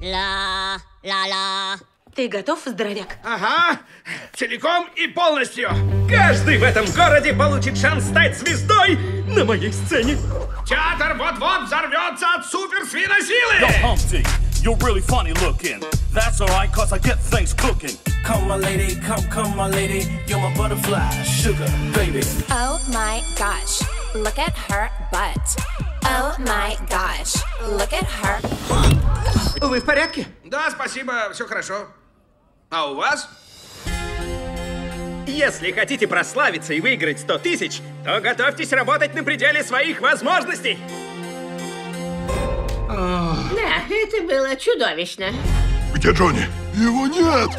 Ла-ла-ла. Ты готов, здоровяк? Ага, целиком и полностью. Каждый в этом городе получит шанс стать звездой на моей сцене. Театр вот-вот взорвется от суперсвиносилы. Yo, Humpty, you're really funny looking. That's alright, cause I get things cooking. Come, my lady, come, come, my lady. You're my butterfly, sugar, baby. Oh my gosh, look at her butt. Oh my gosh, look at her. Вы в порядке? Да, спасибо, все хорошо. А у вас? Если хотите прославиться и выиграть 100 тысяч, то готовьтесь работать на пределе своих возможностей. Да, это было чудовищно. Где Джонни? Его нет!